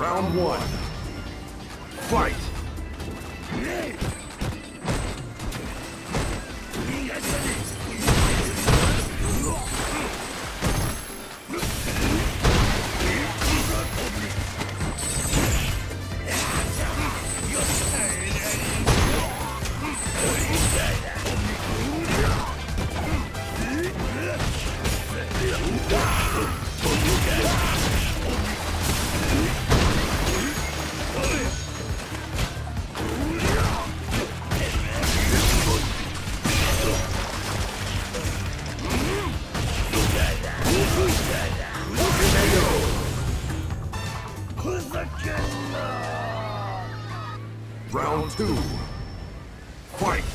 Round one. Fight! Round two. Fight!